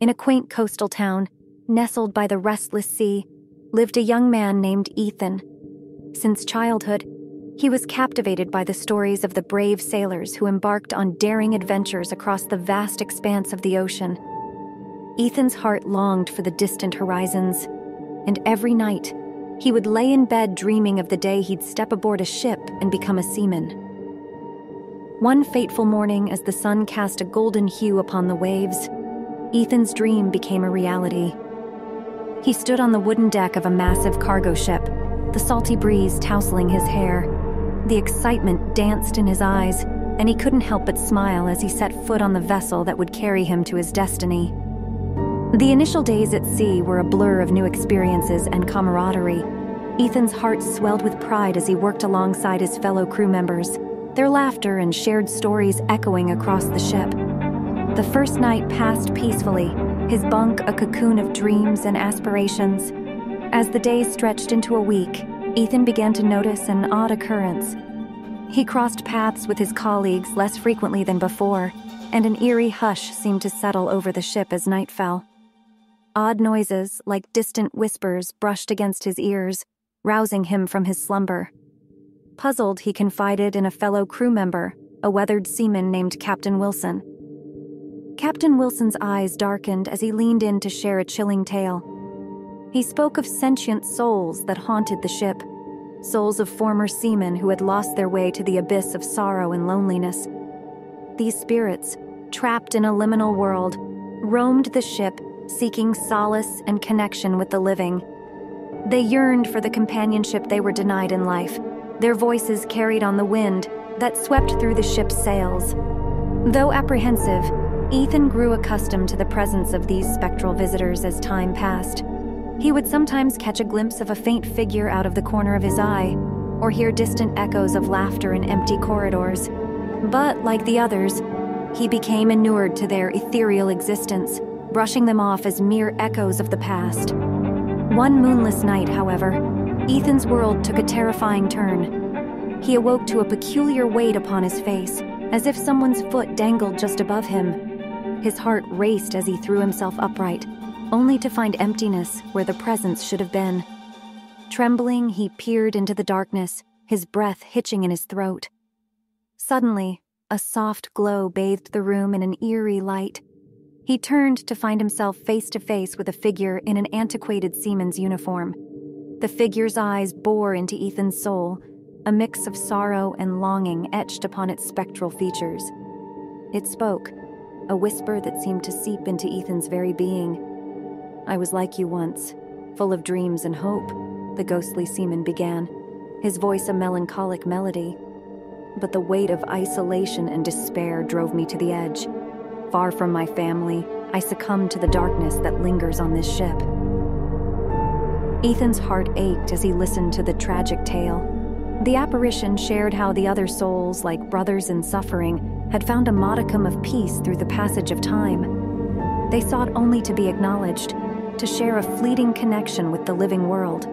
In a quaint coastal town, nestled by the restless sea, lived a young man named Ethan. Since childhood, he was captivated by the stories of the brave sailors who embarked on daring adventures across the vast expanse of the ocean. Ethan's heart longed for the distant horizons, and every night, he would lay in bed dreaming of the day he'd step aboard a ship and become a seaman. One fateful morning, as the sun cast a golden hue upon the waves, Ethan's dream became a reality. He stood on the wooden deck of a massive cargo ship, the salty breeze tousling his hair. The excitement danced in his eyes, and he couldn't help but smile as he set foot on the vessel that would carry him to his destiny. The initial days at sea were a blur of new experiences and camaraderie. Ethan's heart swelled with pride as he worked alongside his fellow crew members, their laughter and shared stories echoing across the ship. The first night passed peacefully, his bunk a cocoon of dreams and aspirations. As the days stretched into a week, Ethan began to notice an odd occurrence. He crossed paths with his colleagues less frequently than before, and an eerie hush seemed to settle over the ship as night fell. Odd noises, like distant whispers, brushed against his ears, rousing him from his slumber. Puzzled, he confided in a fellow crew member, a weathered seaman named Captain Wilson. Captain Wilson's eyes darkened as he leaned in to share a chilling tale. He spoke of sentient souls that haunted the ship, souls of former seamen who had lost their way to the abyss of sorrow and loneliness. These spirits, trapped in a liminal world, roamed the ship seeking solace and connection with the living. They yearned for the companionship they were denied in life, their voices carried on the wind that swept through the ship's sails. Though apprehensive, Ethan grew accustomed to the presence of these spectral visitors as time passed. He would sometimes catch a glimpse of a faint figure out of the corner of his eye, or hear distant echoes of laughter in empty corridors. But, like the others, he became inured to their ethereal existence brushing them off as mere echoes of the past. One moonless night, however, Ethan's world took a terrifying turn. He awoke to a peculiar weight upon his face, as if someone's foot dangled just above him. His heart raced as he threw himself upright, only to find emptiness where the presence should have been. Trembling, he peered into the darkness, his breath hitching in his throat. Suddenly, a soft glow bathed the room in an eerie light. He turned to find himself face to face with a figure in an antiquated seaman's uniform. The figure's eyes bore into Ethan's soul, a mix of sorrow and longing etched upon its spectral features. It spoke, a whisper that seemed to seep into Ethan's very being. I was like you once, full of dreams and hope, the ghostly seaman began, his voice a melancholic melody. But the weight of isolation and despair drove me to the edge. Far from my family, I succumbed to the darkness that lingers on this ship. Ethan's heart ached as he listened to the tragic tale. The apparition shared how the other souls, like brothers in suffering, had found a modicum of peace through the passage of time. They sought only to be acknowledged, to share a fleeting connection with the living world.